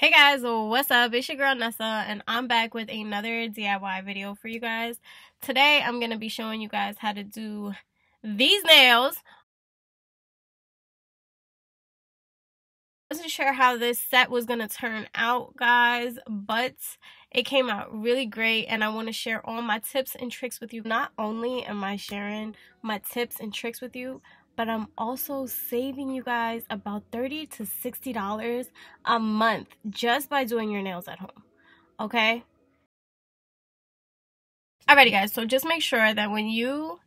Hey guys, what's up? It's your girl Nessa, and I'm back with another DIY video for you guys. Today, I'm going to be showing you guys how to do these nails. I wasn't sure how this set was going to turn out, guys, but it came out really great, and I want to share all my tips and tricks with you. Not only am I sharing my tips and tricks with you, but I'm also saving you guys about 30 to $60 a month just by doing your nails at home. Okay? Alrighty guys, so just make sure that when you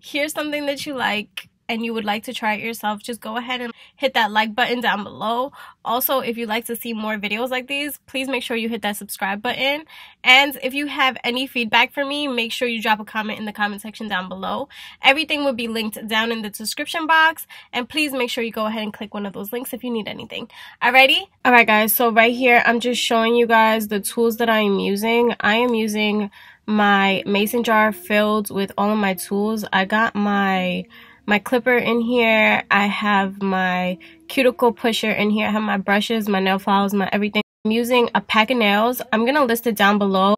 hear something that you like and you would like to try it yourself, just go ahead and hit that like button down below. Also, if you'd like to see more videos like these, please make sure you hit that subscribe button. And if you have any feedback for me, make sure you drop a comment in the comment section down below. Everything will be linked down in the description box. And please make sure you go ahead and click one of those links if you need anything. Alrighty? Alright guys, so right here, I'm just showing you guys the tools that I am using. I am using my mason jar filled with all of my tools. I got my my clipper in here. I have my cuticle pusher in here. I have my brushes, my nail files, my everything. I'm using a pack of nails. I'm going to list it down below.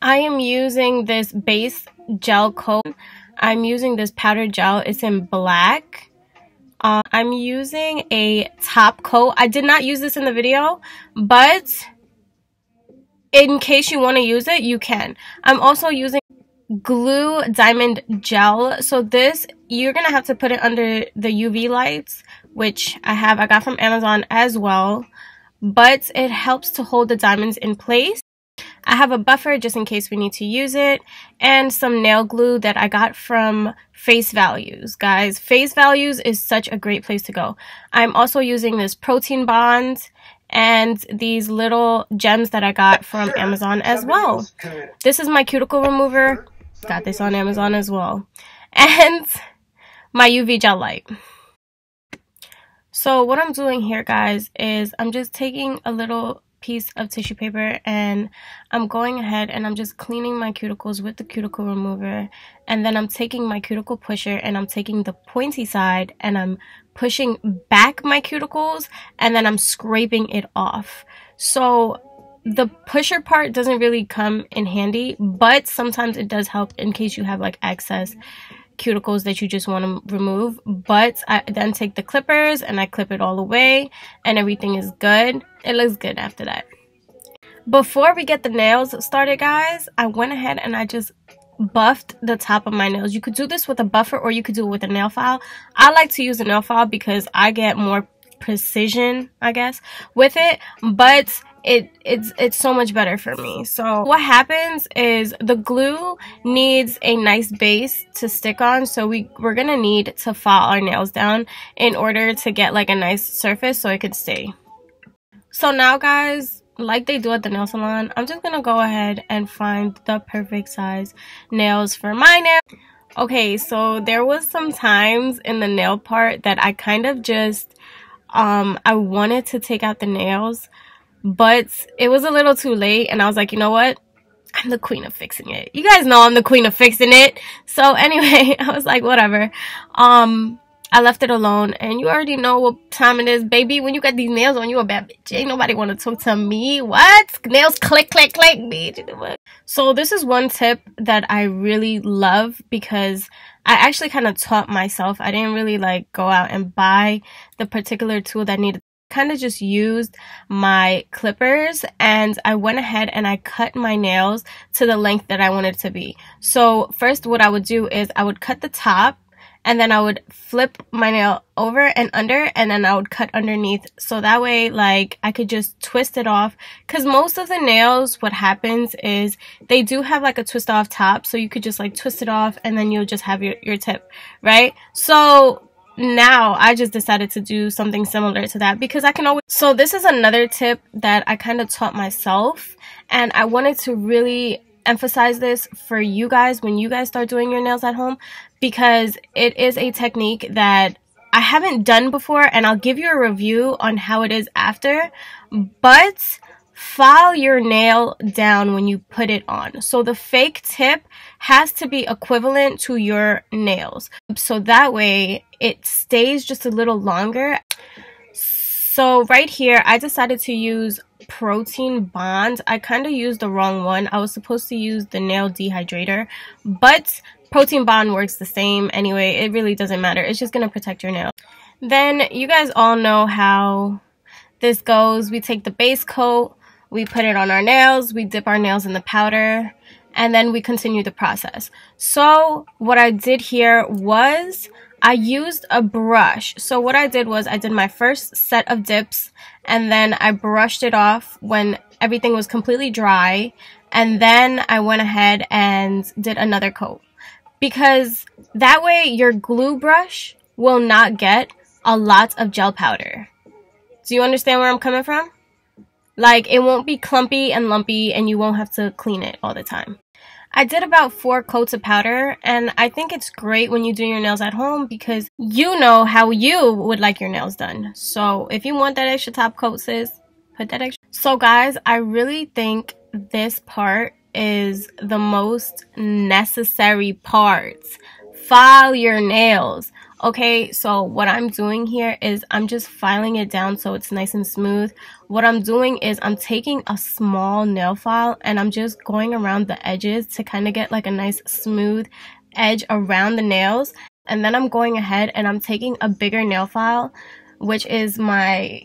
I am using this base gel coat. I'm using this powdered gel. It's in black. Uh, I'm using a top coat. I did not use this in the video, but in case you want to use it, you can. I'm also using glue diamond gel so this you're gonna have to put it under the uv lights which i have i got from amazon as well but it helps to hold the diamonds in place i have a buffer just in case we need to use it and some nail glue that i got from face values guys face values is such a great place to go i'm also using this protein bond and these little gems that I got from Amazon as well. This is my cuticle remover. Got this on Amazon as well. And my UV gel light. So what I'm doing here, guys, is I'm just taking a little piece of tissue paper and I'm going ahead and I'm just cleaning my cuticles with the cuticle remover and then I'm taking my cuticle pusher and I'm taking the pointy side and I'm pushing back my cuticles and then I'm scraping it off. So the pusher part doesn't really come in handy, but sometimes it does help in case you have like excess cuticles that you just want to remove. But I then take the clippers and I clip it all away and everything is good. It looks good after that. Before we get the nails started, guys, I went ahead and I just buffed the top of my nails. You could do this with a buffer or you could do it with a nail file. I like to use a nail file because I get more precision, I guess, with it. But it it's it's so much better for me. So what happens is the glue needs a nice base to stick on. So we we're gonna need to file our nails down in order to get like a nice surface so it could stay. So now guys, like they do at the nail salon, I'm just gonna go ahead and find the perfect size nails for my nail. Okay, so there was some times in the nail part that I kind of just um I wanted to take out the nails but it was a little too late, and I was like, you know what? I'm the queen of fixing it. You guys know I'm the queen of fixing it. So anyway, I was like, whatever. Um, I left it alone, and you already know what time it is, baby. When you got these nails on, you a bad bitch. Ain't nobody want to talk to me. What? Nails click, click, click, bitch. So this is one tip that I really love because I actually kind of taught myself. I didn't really like go out and buy the particular tool that needed kind of just used my clippers and I went ahead and I cut my nails to the length that I wanted to be. So first what I would do is I would cut the top and then I would flip my nail over and under and then I would cut underneath. So that way like I could just twist it off. Because most of the nails what happens is they do have like a twist off top. So you could just like twist it off and then you'll just have your, your tip right? So now I just decided to do something similar to that because I can always. So, this is another tip that I kind of taught myself, and I wanted to really emphasize this for you guys when you guys start doing your nails at home because it is a technique that I haven't done before, and I'll give you a review on how it is after. But file your nail down when you put it on. So the fake tip has to be equivalent to your nails. So that way it stays just a little longer. So right here, I decided to use Protein Bond. I kind of used the wrong one. I was supposed to use the Nail Dehydrator, but Protein Bond works the same anyway. It really doesn't matter. It's just going to protect your nail. Then you guys all know how this goes. We take the base coat, we put it on our nails, we dip our nails in the powder, and then we continue the process. So what I did here was I used a brush. So what I did was I did my first set of dips and then I brushed it off when everything was completely dry. And then I went ahead and did another coat because that way your glue brush will not get a lot of gel powder. Do you understand where I'm coming from? Like it won't be clumpy and lumpy and you won't have to clean it all the time. I did about four coats of powder and I think it's great when you do your nails at home because you know how you would like your nails done. So if you want that extra top coat sis, put that extra. So guys, I really think this part is the most necessary part. File your nails. Okay, so what I'm doing here is I'm just filing it down so it's nice and smooth. What I'm doing is I'm taking a small nail file and I'm just going around the edges to kind of get like a nice smooth edge around the nails. And then I'm going ahead and I'm taking a bigger nail file, which is my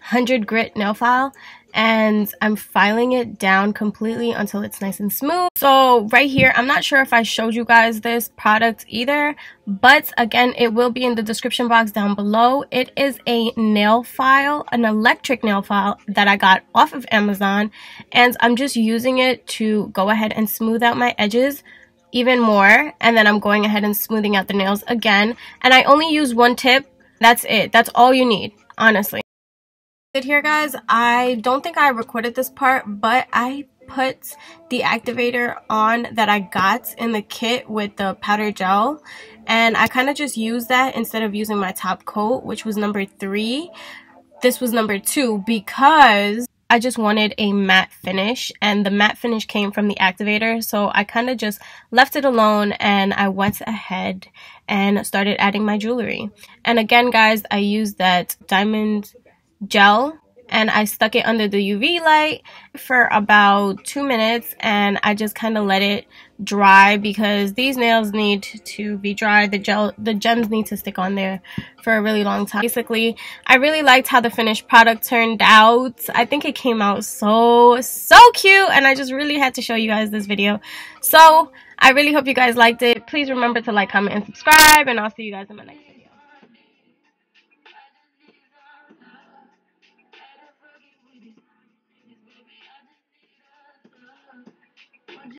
100 grit nail file and I'm filing it down completely until it's nice and smooth. So right here, I'm not sure if I showed you guys this product either, but again, it will be in the description box down below. It is a nail file, an electric nail file that I got off of Amazon, and I'm just using it to go ahead and smooth out my edges even more, and then I'm going ahead and smoothing out the nails again, and I only use one tip. That's it. That's all you need, honestly here guys. I don't think i recorded this part but i put the activator on that i got in the kit with the powder gel. And i kind of just used that instead of using my top coat which was number three. This was number two because I just wanted a matte finish and the matte finish came from the activator. So I kind of just left it alone and I went ahead and started adding my jewelry. And again guys I used that diamond gel and I stuck it under the UV light for about two minutes and I just kind of let it dry because these nails need to be dry. The gel, the gems need to stick on there for a really long time. Basically, I really liked how the finished product turned out. I think it came out so, so cute and I just really had to show you guys this video. So, I really hope you guys liked it. Please remember to like, comment, and subscribe and I'll see you guys in my next.